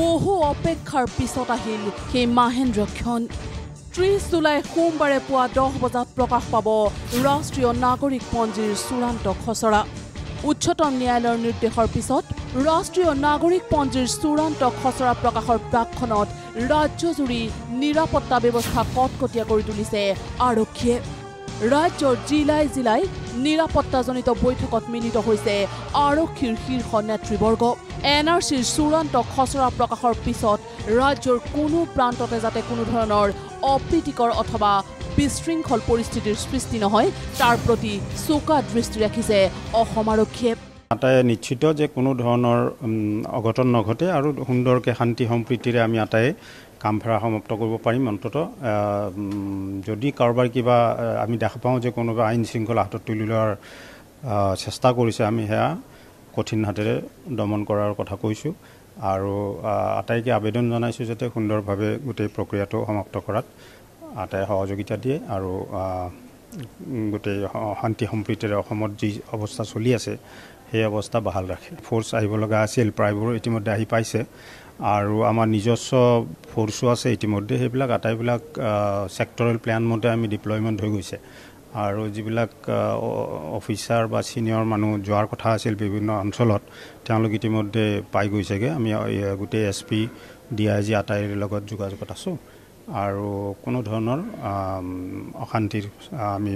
বহু অপেক্ষাৰ পিছত আহিল সেই মাহেন্দ্ৰক্ষণ ত্ৰিছ জুলাই সোমবাৰে পুৱা দহ বজাত প্ৰকাশ পাব ৰাষ্ট্ৰীয় নাগৰিকপঞ্জীৰ চূড়ান্ত খচৰা। উচ্চতম ন্যায়ালয়ৰ নিৰ্দেশৰ পিছত ৰাষ্ট্ৰীয় নাগৰিকপঞ্জীৰ চূড়ান্ত খচৰা প্ৰকাশৰ প্ৰাকখনত ৰাজ্যজুৰি নিৰাপত্তা ব্যৱস্থা কটকটীয়া কৰি তুলিছে আৰক্ষীয়ে। ৰাজ্যৰ জিলাই জিলাই নিৰাপত্তাজনিত বৈঠকত মিলিত হৈছে আৰক্ষীৰ শীৰ্ষ নেতৃবৰ্গ। এন আৰ চিৰ চূড়ান্ত খচৰা প্ৰকাশৰ পিছত ৰাজ্যৰ কোনো প্ৰান্ততে যাতে কোনো ধৰণৰ অপ্ৰীতিকৰ অথবা বিশৃংখল পৰিস্থিতিৰ সৃষ্টি নহয় তাৰ প্ৰতি চোকা দৃষ্টি ৰাখিছে অসম আৰক্ষীয়ে। আটাই নিশ্চিত যে কোনো ধৰণৰ অঘটন নঘটে আৰু সুন্দৰকৈ শান্তি সম্প্ৰীতিৰে আমি আটাই কামভাৰা সমাপ্ত কৰিব পাৰিম অন্ততঃ যদি কাৰোবাৰ কিবা আমি দেখা পাওঁ যে কোনোবা আইন শৃংখলা হাতত তুলি লোৱাৰ চেষ্টা কৰিছে আমি সেয়া কঠিন হাতেৰে দমন কৰাৰ কথা কৈছোঁ। আৰু আটাইকে আবেদন জনাইছোঁ যাতে সুন্দৰভাৱে গোটেই প্ৰক্ৰিয়াটো সমাপ্ত কৰাত আটাই সহযোগিতা দিয়ে আৰু গোটেই শান্তি সম্প্ৰীতিৰে অসমত যি অৱস্থা চলি আছে সেই অৱস্থা বাহাল ৰাখে। ফ'ৰ্চ আহিব লগা আছিল প্ৰায়বোৰ ইতিমধ্যে আহি পাইছে। আৰু আমাৰ নিজস্ব ফ'ৰ্চো আছে ইতিমধ্যে সেইবিলাক আটাইবিলাক ছেক্টৰেল প্লেন মতে আমি ডিপ্লয়মেণ্ট হৈ গৈছে। আৰু যিবিলাক অফিচাৰ বা ছিনিয়ৰ মানুহ যোৱাৰ কথা আছিল বিভিন্ন অঞ্চলত তেওঁলোক ইতিমধ্যে পাই গৈছেগৈ। আমি গোটেই S P D I G আটাইৰ লগত যোগাযোগত আছোঁ। আৰু কোনো ধৰণৰ অশান্তিৰ আমি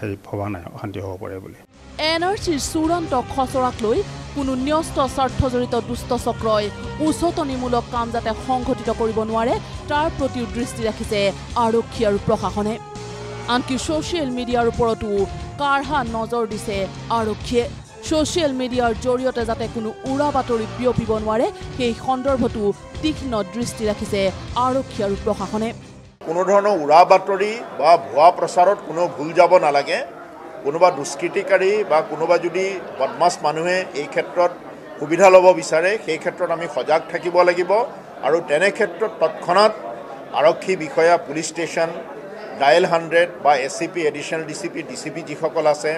হেৰি ভবা নাই অশান্তি হ'ব পাৰে বুলি। এন আৰ চিৰ চূড়ান্ত খচৰাক লৈ কোনো ন্যস্ত স্বাৰ্থজড়িত দুষ্ট চক্ৰই উচতনিমূলক কাম যাতে সংঘটিত কৰিব নোৱাৰে তাৰ প্ৰতিও দৃষ্টি ৰাখিছে আৰক্ষী আৰু প্ৰশাসনে। আনকি ছ'চিয়েল মিডিয়াৰ ওপৰতো কাঢ়া নজৰ দিছে আৰক্ষীয়ে। ছ'চিয়েল মিডিয়াৰ জৰিয়তে যাতে কোনো উৰা বাতৰি বিয়পিব নোৱাৰে সেই সন্দৰ্ভতো তীক্ষ্ণ দৃষ্টি ৰাখিছে আৰক্ষী আৰু প্ৰশাসনে। কোনো ধৰণৰ উৰা বাতৰি বা ভুৱা প্ৰচাৰত কোনো ভুল যাব নালাগে। কোনোবা দুষ্কৃতিকাৰী বা কোনোবা যদি বদমাছ মানুহে এই ক্ষেত্ৰত সুবিধা ল'ব বিচাৰে সেই ক্ষেত্ৰত আমি সজাগ থাকিব লাগিব আৰু তেনে ক্ষেত্ৰত তৎক্ষণাত আৰক্ষী বিষয়া পুলিচ ষ্টেচন ডায়েল হাণ্ড্ৰেড বা S C P additional D C P D C P যিসকল আছে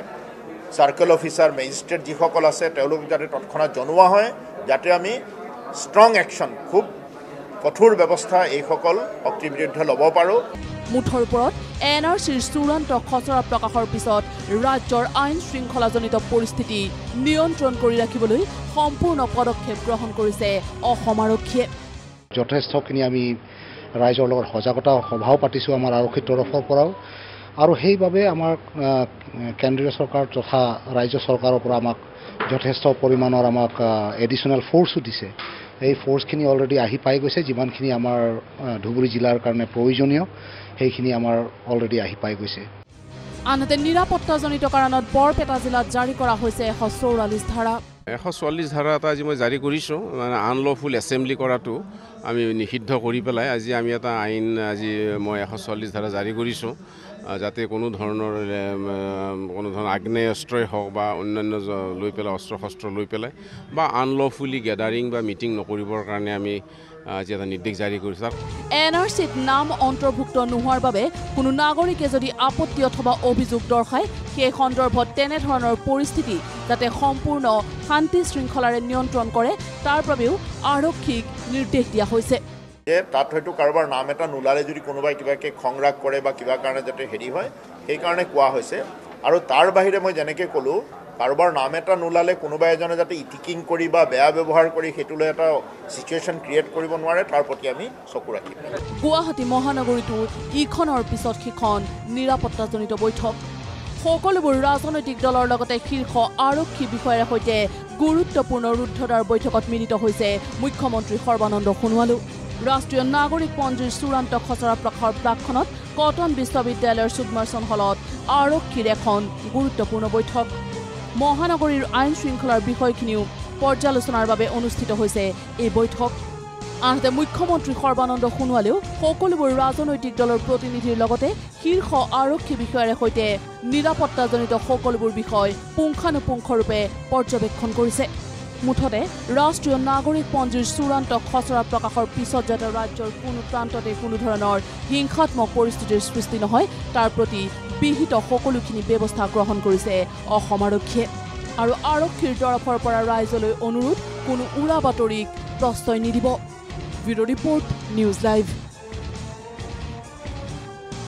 চাৰ্কেল অফিচাৰ মেজিষ্ট্ৰেট যিসকল আছে তেওঁলোক যাতে তৎক্ষণাত জনোৱা হয় যাতে আমি ষ্ট্ৰং একশ্যন খুব কঠোৰ ব্যৱস্থা এইসকল শক্তিৰ বিৰুদ্ধে ল'ব পাৰোঁ। মুঠৰ ওপৰত এন আৰ চিৰ চূড়ান্ত খচৰা প্ৰকাশৰ পিছত ৰাজ্যৰ আইন শৃংখলাজনিত পৰিস্থিতি নিয়ন্ত্ৰণ কৰি ৰাখিবলৈ সম্পূৰ্ণ পদক্ষেপ গ্ৰহণ কৰিছে অসম আৰক্ষীয়ে। যথেষ্টখিনি আমি ৰাইজৰ লগত সজাগতা সভাও পাতিছোঁ আমাৰ আৰক্ষীৰ তৰফৰ পৰাও। আৰু সেইবাবে আমাৰ কেন্দ্ৰীয় চৰকাৰ তথা ৰাজ্য চৰকাৰৰ পৰা আমাক যথেষ্ট পৰিমাণৰ আমাক এডিশ্যনেল ফ'ৰ্চো দিছে। এই ফ'ৰ্চখিনি অলৰেডি আহি পাই গৈছে যিমানখিনি আমাৰ ধুবুৰী জিলাৰ কাৰণে প্ৰয়োজনীয় সেইখিনি আমাৰ অলৰেডি আহি পাই গৈছে। আনহাতে নিৰাপত্তাজনিত কাৰণত বৰপেটা জিলাত জাৰি কৰা হৈছে এশ চৌৰাল্লিছ ধাৰা। এশ চল্লিছ ধাৰা এটা আজি মই জাৰি কৰিছোঁ মানে আনলফুল এছেম্বলি কৰাটো আমি নিষিদ্ধ কৰি পেলাই আজি আমি এটা আইন আজি মই এশ চল্লিছ ধাৰা জাৰি কৰিছোঁ যাতে কোনো ধৰণৰ কোনো ধৰণৰ আগ্নেয়াস্ত্ৰই হওক বা অন্যান্য লৈ পেলাই অস্ত্ৰ শস্ত্ৰ লৈ পেলাই বা আনলফুলি গেডাৰিং বা মিটিং নকৰিবৰ কাৰণে আমি আজি এটা নিৰ্দেশ জাৰি কৰিছোঁ। এন আৰ চিত নাম অন্তৰ্ভুক্ত নোহোৱাৰ বাবে কোনো নাগৰিকে যদি আপত্তি অথবা অভিযোগ দৰ্শায় সেই সন্দৰ্ভত তেনেধৰণৰ পৰিস্থিতি যাতে সম্পূৰ্ণ শান্তি শৃংখলাৰে নিয়ন্ত্ৰণ কৰে তাৰ বাবেও আৰক্ষীক নিৰ্দেশ দিয়া হৈছে। যে তাত হয়তো কাৰোবাৰ নাম এটা নোলালে যদি কোনোবাই কিবাকৈ খং ৰাগ কৰে বা কিবা কাৰণে যাতে হেৰি হয় সেইকাৰণে কোৱা হৈছে। আৰু তাৰ বাহিৰে মই যেনেকৈ ক'লোঁ কাৰোবাৰ নাম এটা নোলালে কোনোবা এজনে যাতে ইটিকিং কৰি বা বেয়া ব্যৱহাৰ কৰি সেইটোলৈ এটা ছিটুৱেশ্যন ক্ৰিয়েট কৰিব নোৱাৰে তাৰ প্ৰতি আমি চকু ৰাখিম। গুৱাহাটী মহানগৰীতো ইখনৰ পিছত সিখন নিৰাপত্তাজনিত বৈঠক। সকলোবোৰ ৰাজনৈতিক দলৰ লগতে শীৰ্ষ আৰক্ষী বিষয়াৰ সৈতে গুৰুত্বপূৰ্ণ ৰুদ্ধদ্বাৰ বৈঠকত মিলিত হৈছে। মুখ্যমন্ত্ৰী সৰ্বানন্দ সোণোৱালো ৰাষ্ট্ৰীয় নাগৰিকপঞ্জীৰ চূড়ান্ত খচৰা প্ৰকাশৰ প্ৰাকখনত কটন বিশ্ববিদ্যালয়ৰ সুগমাৰ্চন হলত আৰক্ষীৰ এখন গুৰুত্বপূৰ্ণ বৈঠক। মহানগৰীৰ আইন শৃংখলাৰ বিষয়খিনিও পৰ্যালোচনাৰ বাবে অনুষ্ঠিত হৈছে। এই বৈঠক আনহাতে মুখ্যমন্ত্ৰী সৰ্বানন্দ সোণোৱালেও সকলোবোৰ ৰাজনৈতিক দলৰ প্ৰতিনিধিৰ লগতে শীৰ্ষ আৰক্ষী বিষয়াৰে সৈতে নিৰাপত্তাজনিত সকলোবোৰ বিষয় পুংখানুপুংখৰূপে পৰ্যবেক্ষণ কৰিছে। মুঠতে ৰাষ্ট্ৰীয় নাগৰিকপঞ্জীৰ চূড়ান্ত খচৰা প্ৰকাশৰ পিছত যাতে ৰাজ্যৰ কোনো প্ৰান্ততে কোনো ধৰণৰ হিংসাত্মক পৰিস্থিতিৰ সৃষ্টি নহয় তাৰ প্ৰতি বিহিত সকলোখিনি ব্যৱস্থা গ্ৰহণ কৰিছে অসম আৰক্ষীয়ে। আৰু আৰক্ষীৰ তৰফৰ পৰা ৰাইজলৈ অনুৰোধ কোনো উৰা বাতৰিক প্ৰশ্ৰয় নিদিব। Video Report, News Live.